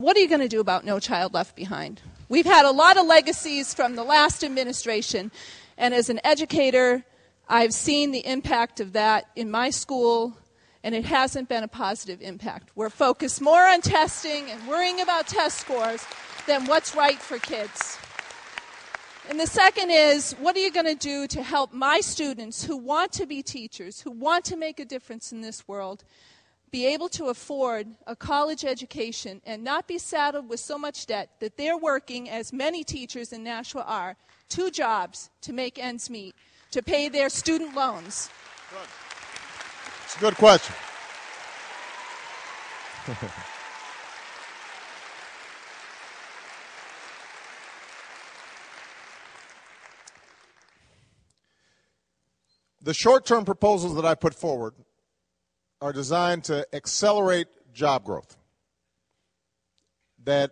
What are you going to do about No Child Left Behind? We've had a lot of legacies from the last administration, and as an educator, I've seen the impact of that in my school, and it hasn't been a positive impact. We're focused more on testing and worrying about test scores than what's right for kids. And the second is, what are you going to do to help my students who want to be teachers, who want to make a difference in this world, be able to afford a college education and not be saddled with so much debt that they're working, as many teachers in Nashua are, two jobs to make ends meet, to pay their student loans. Good. It's a good question. the short term proposals that I put forward are designed to accelerate job growth, that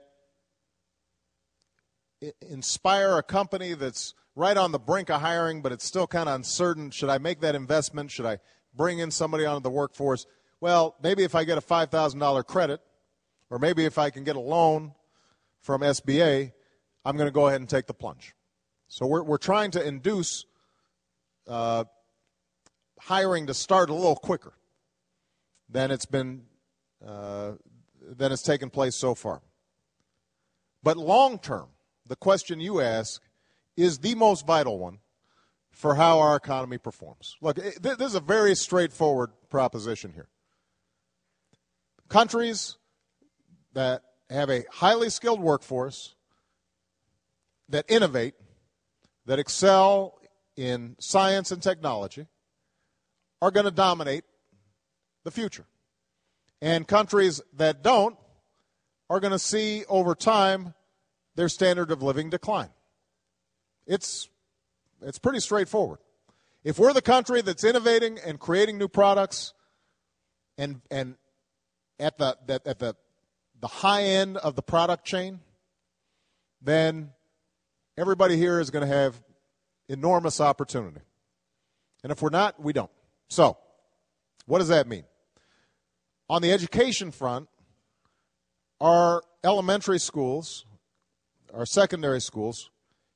inspire a company that's right on the brink of hiring, but it's still kind of uncertain. Should I make that investment? Should I bring in somebody onto the workforce? Well, maybe if I get a $5,000 credit, or maybe if I can get a loan from SBA, I'm going to go ahead and take the plunge. So we're, we're trying to induce uh, hiring to start a little quicker than it's been uh, than it's taken place so far. But long term, the question you ask is the most vital one for how our economy performs. Look, this is a very straightforward proposition here. Countries that have a highly skilled workforce, that innovate, that excel in science and technology, are going to dominate the future. And countries that don't are going to see over time their standard of living decline. It's, it's pretty straightforward. If we're the country that's innovating and creating new products and, and at, the, at the, the high end of the product chain, then everybody here is going to have enormous opportunity. And if we're not, we don't. So, what does that mean? On the education front, our elementary schools, our secondary schools,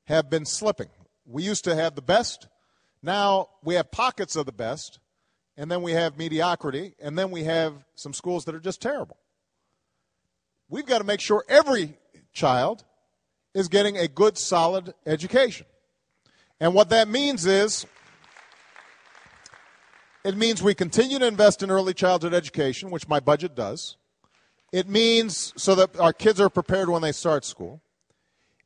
have been slipping. We used to have the best. Now we have pockets of the best, and then we have mediocrity, and then we have some schools that are just terrible. We've got to make sure every child is getting a good, solid education. And what that means is it means we continue to invest in early childhood education, which my budget does. It means so that our kids are prepared when they start school.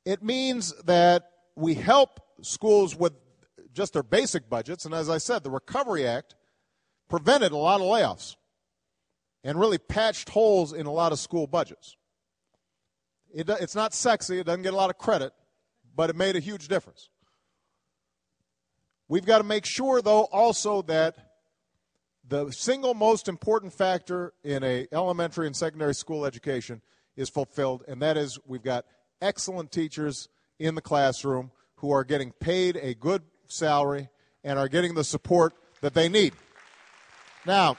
It means that we help schools with just their basic budgets. And as I said, the Recovery Act prevented a lot of layoffs and really patched holes in a lot of school budgets. It, it's not sexy, it doesn't get a lot of credit, but it made a huge difference. We've got to make sure, though, also that the single most important factor in a elementary and secondary school education is fulfilled, and that is we've got excellent teachers in the classroom who are getting paid a good salary and are getting the support that they need. Now,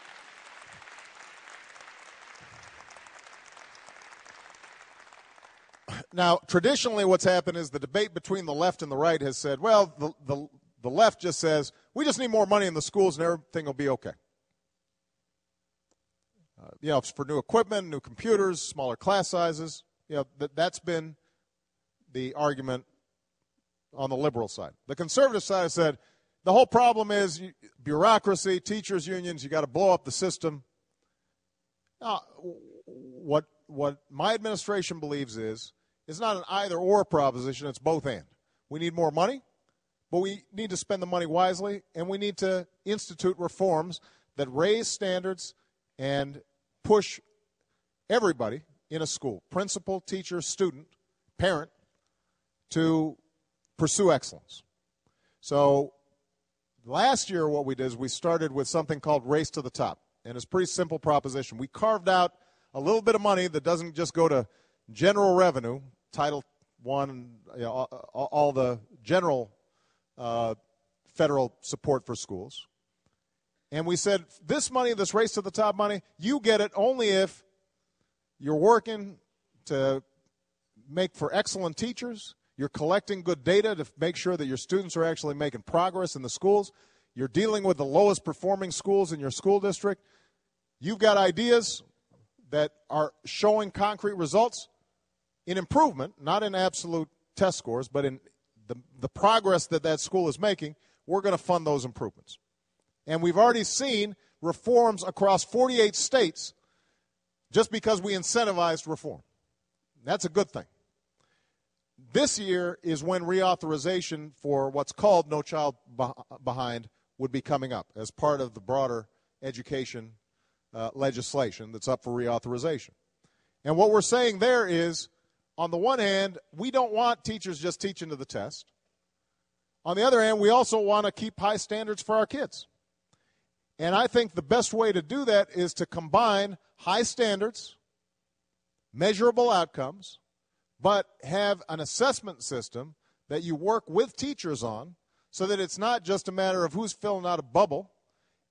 now traditionally what's happened is the debate between the left and the right has said, well, the, the, the left just says, we just need more money in the schools and everything will be okay uh, you know, for new equipment, new computers, smaller class sizes. You know, that, that's been the argument on the liberal side. The conservative side said the whole problem is bureaucracy, teachers' unions, you got to blow up the system. Now, what, what my administration believes is, it's not an either or proposition, it's both and. We need more money, but we need to spend the money wisely, and we need to institute reforms that raise standards and push everybody in a school principal, teacher, student, parent to pursue excellence. So last year, what we did is we started with something called Race to the Top. And it's a pretty simple proposition. We carved out a little bit of money that doesn't just go to general revenue, Title One, you know, all, all, the general uh, federal support for schools. And we said, this money, this race to the top money, you get it only if you're working to make for excellent teachers. You're collecting good data to make sure that your students are actually making progress in the schools. You're dealing with the lowest performing schools in your school district. You've got ideas that are showing concrete results in improvement, not in absolute test scores, but in the, the progress that that school is making. We're going to fund those improvements. And we've already seen reforms across 48 states just because we incentivized reform. That's a good thing. This year is when reauthorization for what's called No Child Behind would be coming up as part of the broader education uh, legislation that's up for reauthorization. And what we're saying there is, on the one hand, we don't want teachers just teaching to the test. On the other hand, we also want to keep high standards for our kids. And I think the best way to do that is to combine high standards, measurable outcomes, but have an assessment system that you work with teachers on so that it's not just a matter of who's filling out a bubble.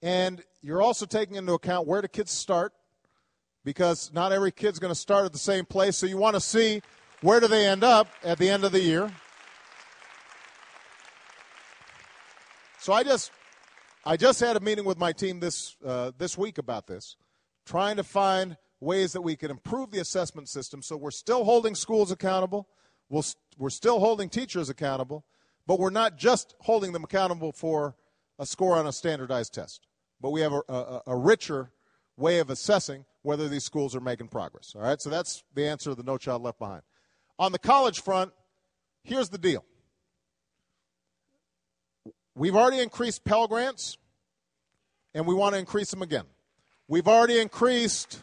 And you're also taking into account where do kids start because not every kid's going to start at the same place. So you want to see where do they end up at the end of the year. So I just I just had a meeting with my team this uh, this week about this, trying to find ways that we can improve the assessment system so we're still holding schools accountable, we we we're still holding teachers accountable, but we're not just holding them accountable for a score on a standardized test. But we have a, a, a richer way of assessing whether these schools are making progress. All right, so that's the answer to the No Child Left Behind. On the college front, here's the deal. We've already increased Pell Grants, and we want to increase them again. We've already increased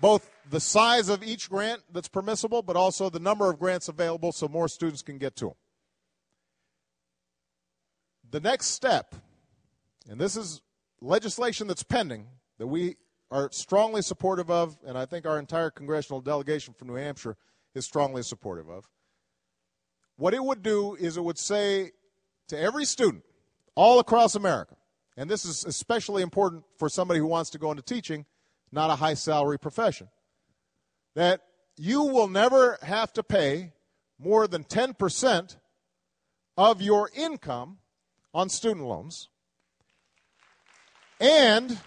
both the size of each grant that's permissible, but also the number of grants available so more students can get to them. The next step, and this is legislation that's pending that we are strongly supportive of, and I think our entire congressional delegation from New Hampshire is strongly supportive of. What it would do is it would say to every student all across America, and this is especially important for somebody who wants to go into teaching, not a high salary profession. That you will never have to pay more than 10% of your income on student loans. And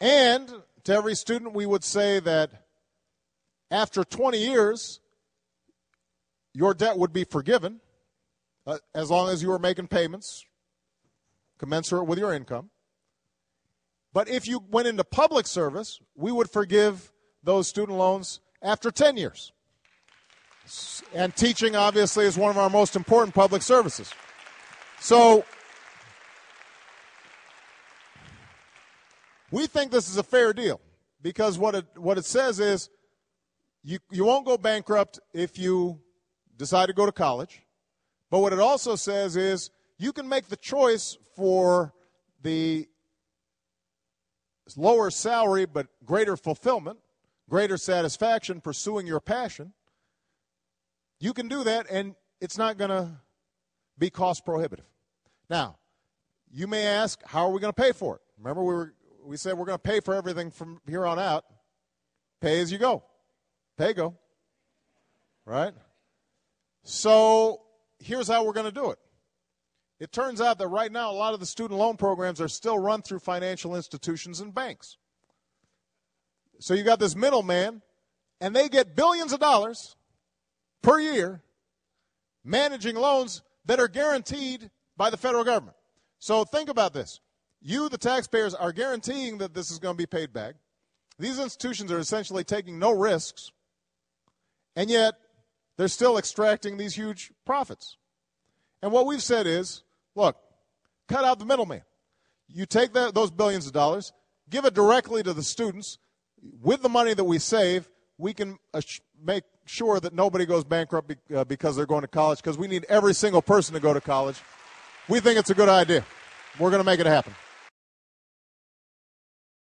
and to every student we would say that after 20 years your debt would be forgiven uh, as long as you were making payments commensurate with your income. But if you went into public service, we would forgive those student loans after 10 years. And teaching, obviously, is one of our most important public services. So, we think this is a fair deal because what it, what it says is you, you won't go bankrupt if you decide to go to college. But what it also says is you can make the choice for the lower salary but greater fulfillment, greater satisfaction pursuing your passion, you can do that and it's not going to be cost prohibitive. Now, you may ask, how are we going to pay for it? Remember, we, were, we said we're going to pay for everything from here on out. Pay as you go. Pay go. Right? So, here's how we're going to do it it turns out that right now, a lot of the student loan programs are still run through financial institutions and banks. So you got this middleman, and they get billions of dollars per year managing loans that are guaranteed by the federal government. So think about this. You, the taxpayers, are guaranteeing that this is going to be paid back. These institutions are essentially taking no risks, and yet they're still extracting these huge profits. And what we've said is Look, cut out the middleman. You take that, those billions of dollars, give it directly to the students. With the money that we save, we can make sure that nobody goes bankrupt uh, because they're going to college because we need every single person to go to college. We think it's a good idea. We're going to make it happen.